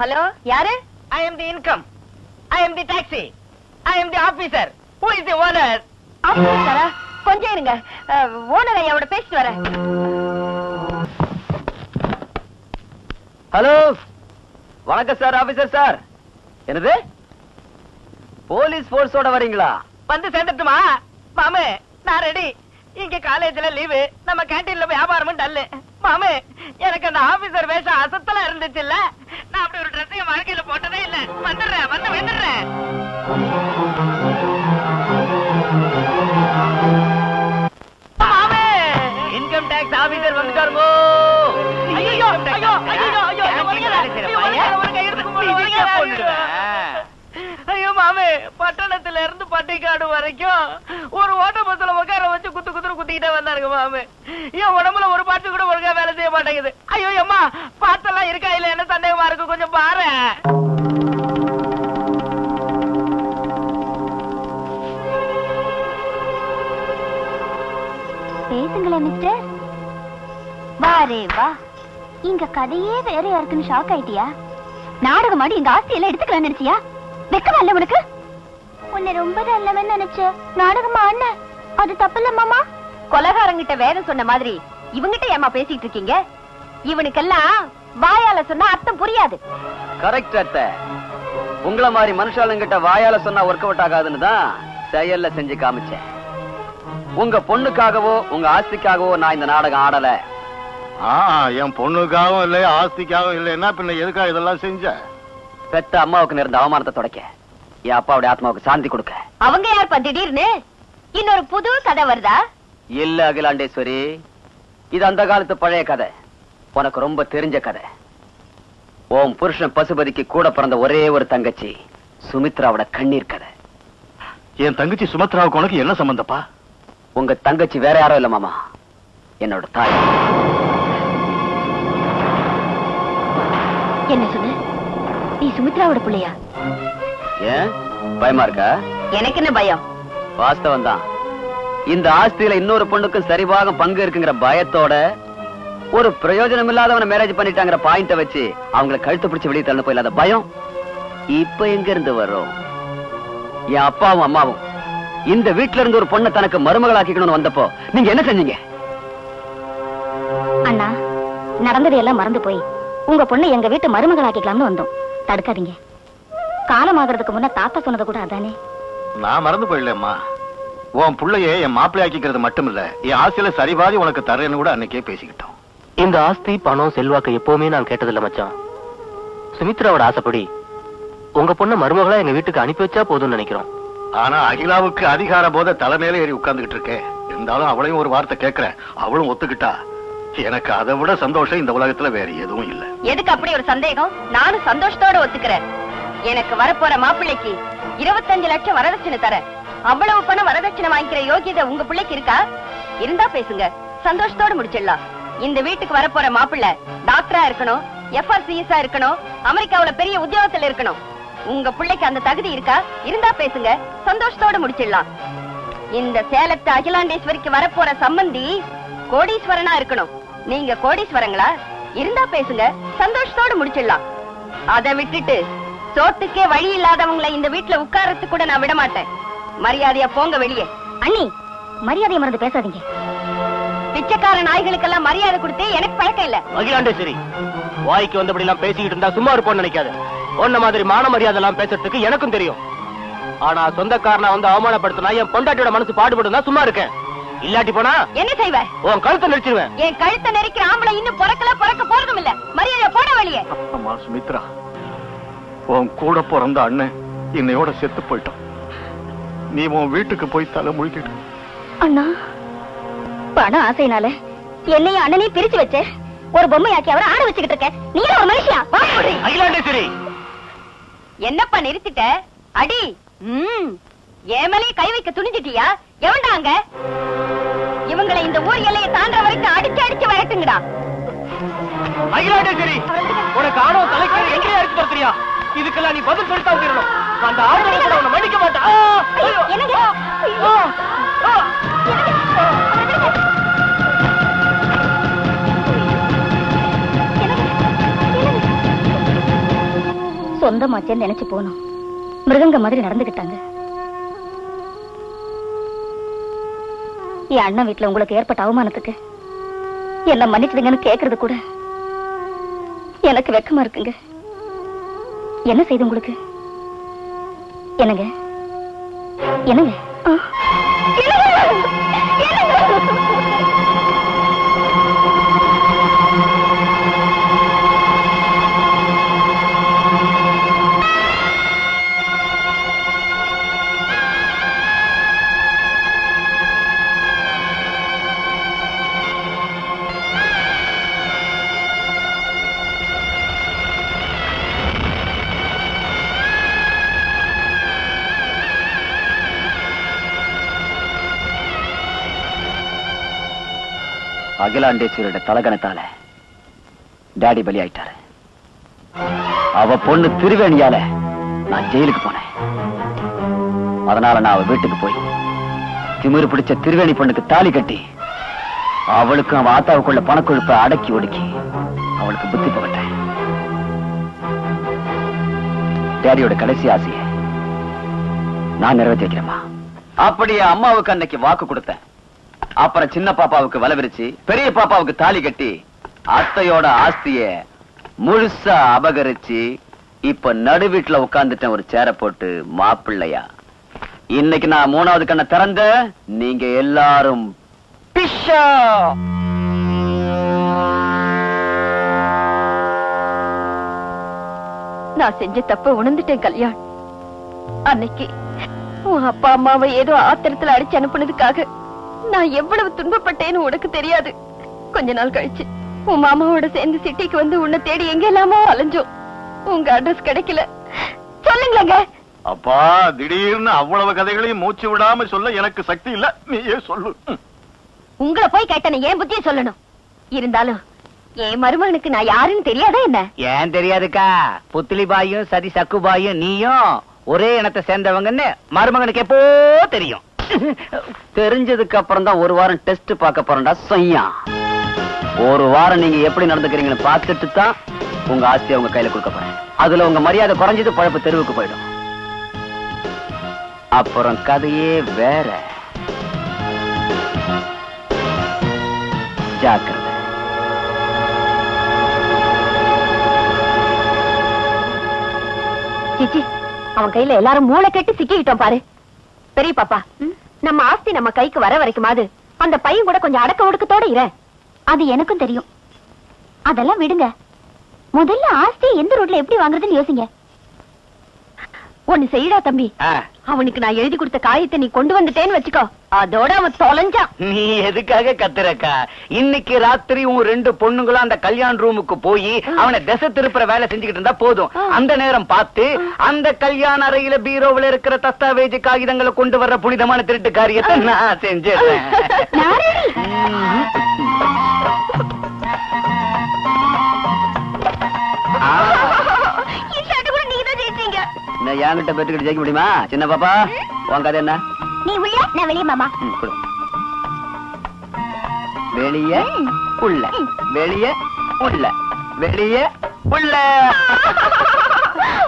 Hello யாரு I am the income I am the taxi I am the officer who is the owner ஆபீசரா கொஞ்சம் இருங்க. Owner ஐயாவோட பேசிட்டு வரேன். ஹலோ வணக்கம் சார் ஆபீசர் சார். என்னது? போலீஸ் போர்ஸோட வரீங்களா? வந்து சேர்ந்துட்டுமா? மாமு நான் ரெடி இங்க காலேஜ்ல லீவு நம்ம கேண்டீன்ல வியாபாரமும் டல்லு மாமு எனக்கு அந்த ஆபீசர் வேஷம் அசத்தலா இருந்துச்சு இல்ல நான் அப்படி ஒரு ட்ரெஸ் என் வாழ்க்கையில போட்டதே இல்ல. வந்துடுறேன் வந்து வந்துடுறேன் மாமு இன்கம் டாக்ஸ் ஆபீசர் வந்துட்டாருங்கோ ஐயோ ஐயோ ஐயோ ஐயோ இங்க வருங்க. இங்க வருங்க, வருங்க, இருக்கு போல, வருங்க. ஐயோ மாமே பட்டணத்துல இருந்து பட்டிக்காடு வரைக்கும் ஒரு ஓட்ட பஸ்ல உட்கார வச்சு குத்து குத்துன்னு குத்திக்கிட்டே வந்தாருங்க மாமே. என் உடம்புல ஒரு பாட்டு கூட ஒழுங்கா வேலை செய்ய மாட்டேங்குது. ஐயோ அம்மா பாத்தெல்லாம் இருக்கா இல்ல என்ன சந்தேகமா இருக்கு? கொஞ்சம் பாரு பேசுங்களேன் மிஸ்டர். வாரே வா. இங்க கதையே வேற யாருக்குன்னு ஷாக் ஆயிட்டியா? நாடகம் ஆடி எங்க ஆஸ்தி எல்லாம் எடுத்துக்கலாம் நினைச்சியா? வெக்கமா இல்ல உனக்கு? உன்னை ரொம்ப நல்லவன் நினைச்ச நாடகம் ஆடின அது தப்பில்ல மாமா. கொலகாரங்கிட்ட வேதம் சொன்ன மாதிரி இவங்கிட்ட ஏமா பேசிட்டு இருக்கீங்க? இவனுக்கெல்லாம் வாயால சொன்னா அர்த்தம் புரியாது. கரெக்ட் அத்தை. உங்கள மாதிரி மனுஷாளுங்கிட்ட வாயால சொன்னா ஒர்க் அவுட் ஆகாதுன்னு தான் செயல்ல செஞ்சு காமிச்சேன். உங்க பொண்ணுக்காகவோ உங்க ஆஸ்திக்காகவோ நான் இந்த நாடகம் ஆடல. ஆ என் பொண்ணுக்காகவும் இல்லை ஆஸ்திக்காகவும் இல்லைன்னா பின்ன எதுக்காக இதெல்லாம் செஞ்ச? பெத்த அம்மாவுக்கு நேர்ந்த அவமானத்தை தொடக்க. என் அப்பாவுடைய ஆத்மாவுக்கு சாந்தி கொடுக்க. அவங்க யாருப்பா திடீர்னு? இன்னொரு புது கதை வருதா? இல்ல அகிலாண்டேஸ்வரி. இது அந்த காலத்து பழைய கதை. உனக்கு ரொம்ப தெரிஞ்ச கதை. உன் புருஷன் பசுபதிக்கு கூட பிறந்த ஒரே ஒரு தங்கச்சி சுமித்ராவோட கண்ணீர் கதை. என் தங்கச்சி சுமத்ராவுக்கு உனக்கு என்ன சம்பந்தப்பா? உங்க தங்கச்சி வேற யாரும் இல்ல மாமா. என்னோட தாய். என்ன சொன்ன? நீ சுமித்ராவோட பிள்ளையா? ஏன்? பயமா இருக்கா? எனக்கு என்ன பயம்? வாஸ்தவம் தான் இந்த ஆஸ்தியில இன்னொரு பொண்ணுக்கும் சரிபாகம் பங்கு இருக்குங்கிற பயத்தோட ஒரு பிரயோஜனம் இல்லாதவன மேரேஜ் பண்ணிட்டாங்கிற பாயிண்ட வச்சு அவங்கள கழுத்து பிடிச்சு வெளியே தள்ளு போயில்லாத பயம்? இப்ப எங்க இருந்து வரும்? என் அப்பாவும் அம்மாவும். இந்த வீட்ல இருந்து ஒரு பொண்ணை தனக்கு மருமகளாக்கிக்கணும்னு வந்தப்போ நீங்க என்ன செஞ்சீங்க? அண்ணா நடந்தது எல்லாம் மறந்து போய் உங்க பொண்ணை எங்க வீட்டு மருமகளாக்கிக்கலாம்னு வந்தோம். தடுக்காதீங்க. காலமாகறதுக்கு முன்ன தாத்தா சொன்னது கூட அதானே? நான் மறந்து போயிடலம்மா உன் புள்ளைய என் மாப்பிள்ளையாக்கிக்கிறது மட்டும் இல்ல என் ஆசையில சரிபாதி உனக்கு தரேன்னு கூட அன்னைக்கே பேசிக்கிட்டோம். இந்த ஆஸ்தி பணம் செல்வாக்கு எப்பவுமே நான் கேட்டதில்ல மச்சான். சுமித்ராவோட ஆசைப்படி உங்க பொண்ண மருமகளா எங்க வீட்டுக்கு அனுப்பி வச்சா போதும்னு நினைக்கிறோம். ஆனா அகிலாவுக்கு அதிகார போத தலைமையில ஏறி உட்கார்ந்துகிட்டு இருக்கேன் இருந்தாலும் அவளையும் ஒரு வார்த்தை கேட்கிறேன். அவளும் ஒத்துக்கிட்டா? எனக்கு அதை விட சந்தோஷம் இந்த உலகத்துல வேற எதுவும் இல்ல. எதுக்கு அப்படி ஒரு சந்தேகம்? நானும் சந்தோஷத்தோட ஒத்துக்கிறேன். எனக்கு வரப்போற மாப்பிள்ளைக்கு இருபத்தஞ்சு லட்சம் வரதட்சணை தர. அவ்வளவு பணம் வரதட்சணை வாங்கிக்கிற யோகியதை உங்க பிள்ளைக்கு இருக்கா? இருந்தா பேசுங்க. சந்தோஷத்தோட முடிச்சிடலாம். இந்த வீட்டுக்கு வரப்போற மாப்பிள்ளை டாக்டரா இருக்கணும் எஃப்ஆர்சிஎஸ்ஆ இருக்கணும் அமெரிக்காவுல பெரிய உத்தியோகத்துல இருக்கணும். உங்க பிள்ளைக்கு அந்த தகுதி இருக்கா? இருந்தா பேசுங்க. சந்தோஷத்தோட முடிச்சிடலாம். இந்த சேலத்து அகிலாண்டேஸ்வரிக்கு வரப்போற சம்பந்தி கோடீஸ்வரனா இருக்கணும். நீங்க கோடீஸ்வரங்களா? இருந்தா பேசுங்க. சந்தோஷத்தோட முடிச்சிடலாம். அதை விட்டுட்டு சோத்துக்கே வழி இல்லாதவங்களை இந்த வீட்டுல உட்கார்றதுக்கு கூட நான் விட மாட்டேன் மரியாதையா போங்க வெளியே. அண்ணி மரியாதையை மறந்து பேசாதீங்க. பிச்சைக்கார நாய்களுக்கெல்லாம் மரியாதை கொடுத்து எனக்கு பழக்கம் இல்ல. அகிலாண்டேஸ்வரி வாய்க்கு வந்தபடி எல்லாம் பேசிக்கிட்டு இருந்தா சும்மா இருப்போம்னு நினைக்காத. உன்ன மாதிரி மான மரியாதை எல்லாம் பேசுறதுக்கு எனக்கும் தெரியும். ஆனா சொந்தக்காரனா வந்து அவமானப்படுத்தினா என் பொண்டாட்டியோட மனசு பாடுபடும் தான் சும்மா இருக்கேன். இல்லாட்டி போனா என்ன செய்வ? உன் கழுத்தை நெரிச்சிருவேன். என் கழுத்தை நெரிக்கிற ஆம்பளை இன்னும் பிறக்கல பிறக்க போறதும் இல்ல. மரியாதை போட வெளியே. அம்மா சுமித்ரா. உன் கூட பிறந்த அண்ணன் இன்னையோட செத்து போயிட்டான். நீ உன் வீட்டுக்கு போய் தலை முழுக்கிட்டு அண்ணா பண ஆசைனால என்னையும் அண்ணனையும் பிரிச்சு வச்ச ஒரு பொம்மையாக்கி அவரை ஆட வச்சுக்கிட்டு இருக்க நீ ஒரு மனுஷியா. அகிலாண்டேஸ்வரி! என்னப்பா நிறுத்திட்ட? அடி! ம். ஏமலே கை வைக்க துணிஞ்சிட்டியா? எவன்டாங்க இவங்களை இந்த ஊர் எல்லையை தாண்டற வரைக்கும் அடிச்சு அடிச்சு விரட்டுங்கடா அகிலாண்டேஸ்வரி! உனக்கு ஆணவ தலைக்கு எங்கேயா இருக்கு பார்த்தியா இதுக்கெல்லாம் நீ பதில் சொல்லித்தான் தீரணும். அந்த ஆணவ கூட உன்னை மன்னிக்க மாட்டேன்! சொந்தமாச்சேன்னு நினைச்சு போனோம். மிருகங்க மாதிரி நடந்துகிட்டாங்க. என் அண்ணன் வீட்டுல உங்களுக்கு ஏற்பட்ட அவமானத்துக்கு என்ன மன்னிச்சிடுங்கன்னு கேக்குறது கூட எனக்கு வெக்கமா இருக்குங்க. என்ன செய்து உங்களுக்கு? என்னங்க? என்னங்க? அகிலாண்டேஸ்வரோட அகிலாண்டேஸ்வரியோட தலகணத்தால டாடி பலி ஆயிட்டாரு அவ பொண்ணு திருவேணியால நான் ஜெயிலுக்கு போனேன். அதனால நான் அவ வீட்டுக்கு போய் திமிரு பிடிச்ச திருவேணி பொண்ணுக்கு தாலி கட்டி அவளுக்கும் அவ ஆத்தாவுக்குள்ள பணக்கொழுப்ப அடக்கி ஒடுக்கி அவளுக்கு புத்தி புகட்டேன். டேடியோட கடைசி ஆசையை நான் நிறைவேற்றி வைக்கிறேம்மா அப்படியே அம்மாவுக்கு அன்னைக்கு வாக்கு கொடுத்தேன். அப்புறம் சின்ன பாப்பாவுக்கு வலை விரிச்சு பெரிய பாப்பாவுக்கு தாலி கட்டி அத்தையோட ஆஸ்திய முழுசா அபகரிச்சு இப்ப நடு வீட்டுல உட்கார்ந்துட்டேன் ஒரு சேர போட்டு மாப்பிள்ளையா. இன்னைக்கு நான் மூணாவது கண்ணை திறந்த நீங்க எல்லாரும் பிஷா! நான் செஞ்ச தப்ப உணர்ந்துட்டேன் கல்யாண். அன்னைக்கு உன் அப்பா அம்மாவை ஏதோ ஆத்திரத்துல அடிச்சு அனுப்புனதுக்காக நான் எவ்வளவு துன்பப்பட்டேன்னு உனக்கு தெரியாது. கொஞ்ச நாள் கழிச்சு உன் மாமாவோட சேர்ந்து சிட்டிக்கு வந்து உன்னை தேடி எங்கெல்லாமோ அலைஞ்சோம் உங்க அட்ரஸ் கிடைக்கல. சொல்லுங்களேங்க. அப்பா திடீர்னு அவ்வளவு கதைகளையும் மூச்சு விடாம சொல்ல எனக்கு சக்தி இல்ல. நீயே சொல்லு. உங்களை போய் கேட்டன ஏன் புத்திய சொல்லணும்? இருந்தாலும் என் மருமகனுக்கு நான் யாருன்னு தெரியாதா என்ன? ஏன் தெரியாதுக்கா? புத்திலி பாயும் சதி சக்கு பாயும் நீயும் ஒரே இனத்தை சேர்ந்தவங்கன்னு மருமகனுக்கு எப்போ தெரியும்? தெரிஞ்சதுக்கு அப்புறம் தான் ஒரு வாரம் டெஸ்ட் பார்க்க போறேன்டா சொய்யா. ஒரு வாரம் நீங்க எப்படி நடந்துக்கிறீங்கன்னு பார்த்துட்டு தான் உங்க ஆஸ்தியை உங்க கையில கொடுக்க போறேன். அதுல உங்க மரியாதை குறைஞ்சது பழப்பு தெருவுக்கு போயிடும். அப்புறம் கதையே வேற. ஜாக்கிரதை. அவன் கையில எல்லாரும் மூளை கட்டி சிக்கிக்கிட்டோம் பாரு. பெரிய பாப்பா நம்ம ஆஸ்தி நம்ம கைக்கு வர வரைக்குமாது அந்த பையன் கூட கொஞ்சம் அடக்க ஒடுக்கத்தோட இரு. அது எனக்கும் தெரியும். அதெல்லாம் விடுங்க. முதல்ல ஆஸ்தி எந்த ரோட்ல எப்படி வாங்குறதுன்னு யோசிங்க. ஒண்ணு செய்யடா தம்பி. அவனுக்கு நான் எழுதி கொடுத்த காயத்தை நீ கொண்டு வந்துட்டேன்னு வச்சுக்கோ. அதோட அவன் தொலைஞ்சான். நீ எதுக்காக கத்துறக்கா? இன்னைக்கு ராத்திரி உன் ரெண்டு பொண்ணுங்களும் அந்த கல்யாண ரூமுக்கு போய் அவனை திசை திருப்புற வேலை செஞ்சுக்கிட்டு இருந்தா போதும். அந்த நேரம் பார்த்து அந்த கல்யாண அறையில பீரோவுல இருக்கிற தஸ்தாவேஜ் காகிதங்களை கொண்டு வர்ற புனிதமான திருட்டு காரியத்தை நான் செஞ்சிடுறேன். இந்த ஆட்டு கூட நீங்க தான் ஜெயிச்சீங்க என்ன என்கிட்ட பெற்றுக்கிட்டு ஜெயிக்க முடியுமா? சின்ன பாப்பா உன் கதை என்ன? நீ உள்ள நான் வெளியே மாமா. வெளிய உள்ள. வெளிய உள்ள. வெளிய உள்ள.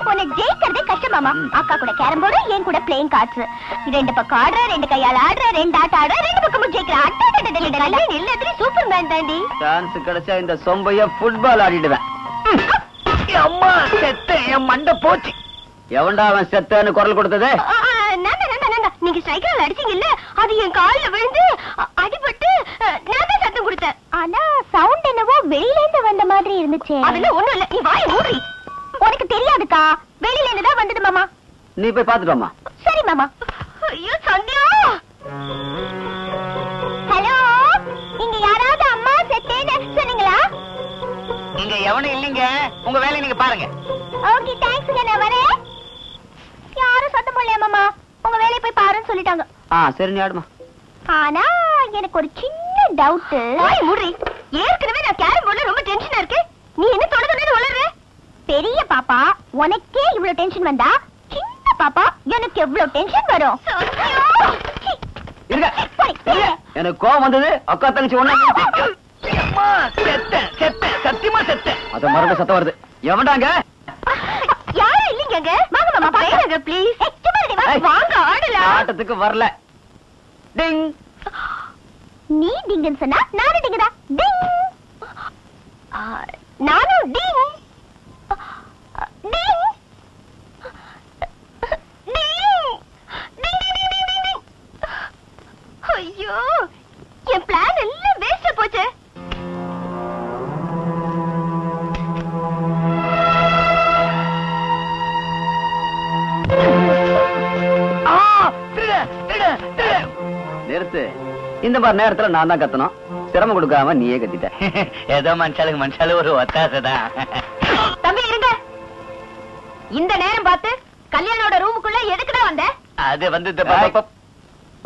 உன்னை ஜெயிக்கிறதே கஷ்டம் மாமா. அக்கா கூட கேரம் போர்டு என் கூட பிளேயிங் கார்ட்ஸ் ரெண்டு பக்கம் ஆடுற ரெண்டு கையால ஆடுற ரெண்டு ஆட்ட ஆடுற ரெண்டு பக்கமும் ஜெயிக்கிற அட்டா எல்லாத்துலயும் சூப்பர் மேன் தாண்டி. சான்ஸ் கிடைச்சா இந்த சொம்பைய ஃபுட்பால் ஆடிடுவேன். அம்மா செத்த என் மண்டை போச்சு. எவன்டா அவன் செத்தன்னு குரல் கொடுத்தது. நீங்க ஸ்ட்ரைக்கர் அடிச்சீங்கல்ல அது என் கால்ல விழுந்து அடிபட்டு நான் தான் சத்தம் கொடுத்தேன். ஆனா சவுண்ட் என்னவோ வெளியில இருந்து வந்த மாதிரி இருந்துச்சு. அதெல்லாம் ஒண்ணும் இல்ல. நீ வாய மூடி. உனக்கு தெரியாதுக்கா. வெளியில இருந்து தான் வந்தது மாமா. நீ போய் பாத்துட்டு வாம்மா. சரி மாமா. ஐயோ சந்தியா ஹலோ? இங்க யாராவது அம்மா செத்தேன்னு சொன்னீங்களா? இங்க எவனும் இல்லைங்க. உங்க வேலையை நீங்க பாருங்க. ஓகே தேங்க்ஸ்ங்க நான் வரேன். யாரும் சத்தம் போடலையா மாமா? உங்க வேலையை போய் பாருன்னு சொல்லிட்டாங்க. ஆ சரி நீ ஆடுமா. ஆனா எனக்கு ஒரு சின்ன டவுட் வாய் மூடி ஏற்கனவே நான் கேரம் போர்டுல ரொம்ப டென்ஷனா இருக்கு. நீ என்ன தொடர்ந்து உளற? பெரிய பாப்பா உனக்கே இவ்வளவு டென்ஷன் வந்தா சின்ன பாப்பா எனக்கு எவ்வளவு டென்ஷன் வரும். எனக்கு கோவம் வந்தது அக்கா தங்கச்சி ஒண்ணா சத்தியமா செத்த அத மறுபடியும் சத்தம் வருது. எவன்டாங்க யாரும் போயிடுங்க வாங்க மாமா போயிடுங்க ப்ளீஸ். வாங்க ஆடலாம் ஆட்டத்துக்கு வரல. டிங். நீ டிங்கன்னு சொன்னா நானும் டிங்கடா டிங். ஆ, நானும் டிங். டிங். டிங். டிங், டிங், டிங், டிங், டிங். ஐயோ என் பிளான் எல்லாம் வேஸ்டா போச்சு. இந்த மாதிரி நேரத்துல நான் தான் கத்தணும். சிரமம் கொடுக்காம நீயே கத்திட்ட. ஏதோ மனுஷாலுக்கு மனுஷாலு ஒரு ஒத்தாசைதான் தம்பி இருங்க. இந்த நேரம் பார்த்து கல்யாணோட ரூமுக்குள்ள எதுக்குடா வந்த? அது வந்து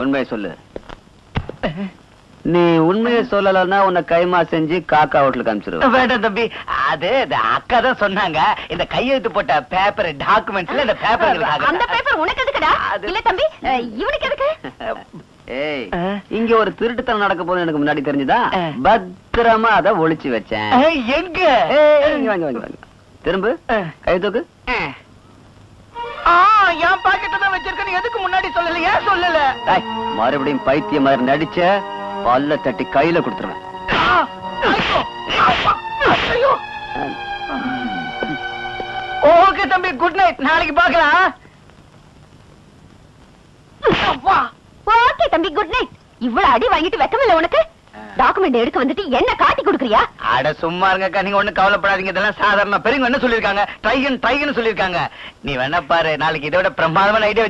உண்மையை சொல்லு. நீ உண்மையை சொல்லலன்னா உன்னை கைமா செஞ்சு காக்கா ஹோட்டலுக்கு அனுப்பிச்சிருவேன். வேண்டாம் தம்பி. அது இந்த அக்கா தான் சொன்னாங்க. இந்த கையெழுத்து போட்ட பேப்பர் டாக்குமெண்ட்ஸ்ல இந்த பேப்பர் அந்த பேப்பர் உனக்கு எதுக்குடா? இல்ல தம்பி இவனுக்கு எதுக்கு? ஏய்? இங்க ஒரு திருட்டுத்தனம் நடக்க போது எனக்கு முன்னாடி தெரிஞ்சுதா. பத்திரமா அத ஒளிச்சு வச்சேன். எங்க? ஏய், இங்க வாங்க வாங்க வாங்க. திரும்ப. கை தூக்கு. ஆ. என் பாக்கெட்ல தான் வச்சிருக்கேன் எதுக்கு முன்னாடி சொல்லல? ஏன் சொல்லல? மறுபடியும் பைத்தியம் மாதிரி நடிச்ச பல்ல தட்டி கையில கொடுத்துருவேன். ஓகே தம்பி குட் நைட் நாளைக்கு பார்க்கலாம். அப்பா. ஓகே தம்பி குட் நைட் இவ்வளவு அடி வாங்கிட்டு வெக்கமில்ல உனக்கு. டாக்குமெண்ட் எடுக்க வந்துட்டு என்ன காட்டி கொடுக்குறியா? அட சும்மா இருங்கக்கா நீங்க ஒண்ணும் கவலைப்படாதீங்க. இதெல்லாம் சாதாரண பெரியவங்க என்ன சொல்லிருக்காங்க ட்ரைகன் ட்ரைகன் சொல்லிருக்காங்க நீ வேணா பாரு நாளைக்கு இதை விட பிரமாதமான ஐடியா